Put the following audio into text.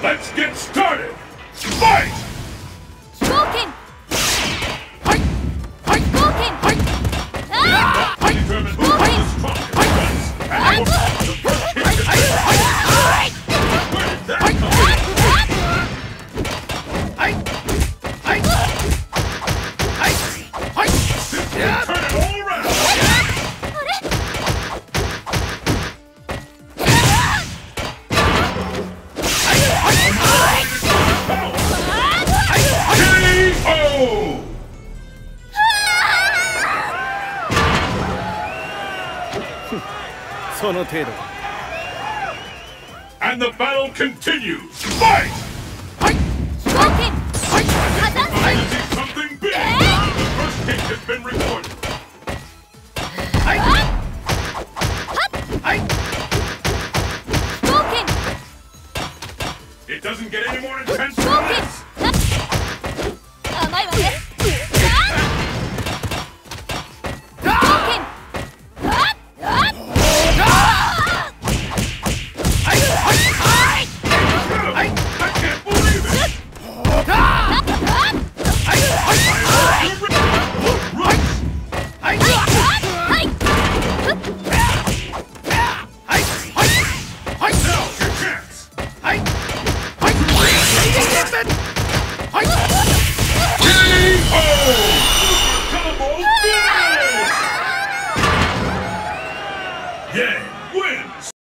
Let's get started! Fight! その程度。And the battle continues! Fight! Something big! Eh? The first! It doesn't get any more intense than this! it! K.O. Double finish! Yeah!